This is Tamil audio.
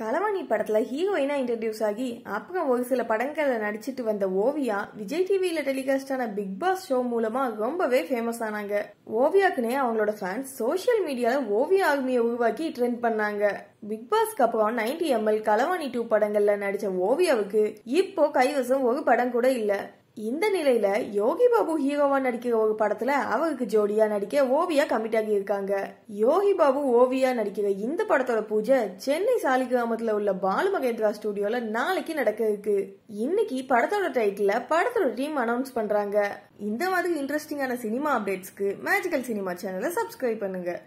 களவாணி படத்துல ஹீரோயினா இன்ட்ரடியூஸ் ஆகி அப்புறம் ஒரு சில படங்கள்ல நடிச்சிட்டு வந்த ஓவியா விஜய் டிவியில டெலிகாஸ்ட் ஆன பிக் பாஸ் ஷோ மூலமா ரொம்பவே ஃபேமஸ் ஆனாங்க. ஓவியாக்குனே அவங்களோட ஃபேன்ஸ் சோஷியல் மீடியால ஓவியா ஆர்மியை உருவாக்கி ட்ரெண்ட் பண்ணாங்க. பிக் பாஸ்க்கு அப்புறம் நைன்டி எம்எல் கலவாணி டூ படங்கள்ல நடிச்ச ஓவியாவுக்கு இப்போ கைவசம் ஒரு படம் கூட இல்ல. இந்த நிலையில யோகி பாபு ஹீரோவா நடிக்கிற ஒரு படத்துல அவருக்கு ஜோடியா நடிக்க ஓவியா கமிட் ஆகி இருக்காங்க யோகி பாபு ஓவியா நடிக்கிற இந்த படத்தோட பூஜை சென்னை சாலிகிராமத்துல உள்ள பாலு மகேந்திரா ஸ்டுடியோல நாளைக்கு நடக்க இருக்கு. இன்னைக்கு படத்தோட டைட்டில படத்தோட டீம் அனௌன்ஸ் பண்றாங்க. இந்த மாதிரி இன்ட்ரெஸ்டிங்கான சினிமா அப்டேட்ஸ்க்கு மேஜிக்கல் சினிமா சேனலை சப்ஸ்கிரைப் பண்ணுங்க.